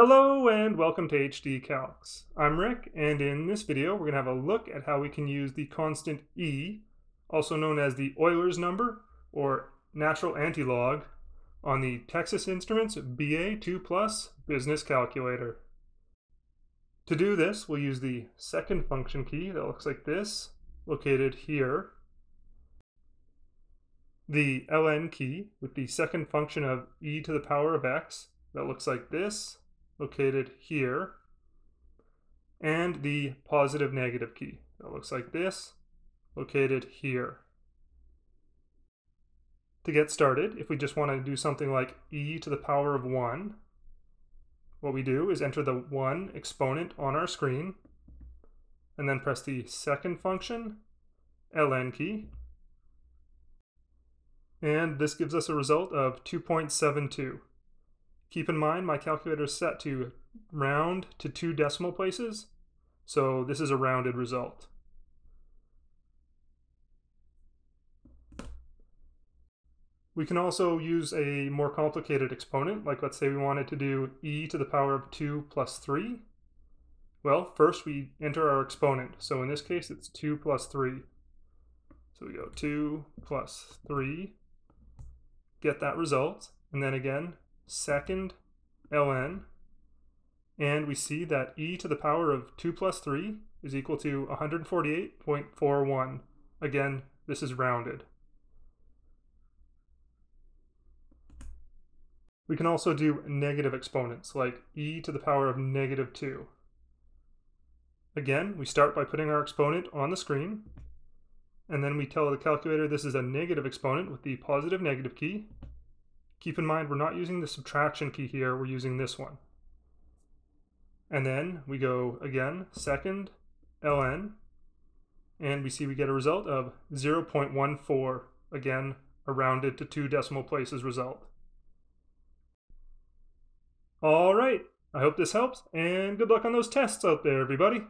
Hello and welcome to HD Calcs. I'm Rick and in this video we're going to have a look at how we can use the constant E, also known as the Euler's number or natural antilog, on the Texas Instruments BA2 Plus Business Calculator. To do this we'll use the second function key that looks like this, located here, the ln key with the second function of e to the power of x that looks like this, located here, and the positive negative key that looks like this, located here. To get started, if we just want to do something like e to the power of 1, what we do is enter the 1 exponent on our screen, and then press the second function, ln key, and this gives us a result of 2.72. Keep in mind my calculator is set to round to two decimal places, so this is a rounded result. We can also use a more complicated exponent, like let's say we wanted to do e to the power of 2 plus 3. Well, first we enter our exponent, so in this case it's 2 plus 3. So we go 2 plus 3 get that result. And then again, second ln. And we see that e to the power of 2 plus 3 is equal to 148.41. Again, this is rounded. We can also do negative exponents, like e to the power of negative 2. Again, we start by putting our exponent on the screen, and then we tell the calculator this is a negative exponent with the positive negative key. Keep in mind we're not using the subtraction key here, we're using this one. And then we go again, second ln, and we see we get a result of 0.14, again, a rounded to two decimal places result. All right, I hope this helps, and good luck on those tests out there, everybody.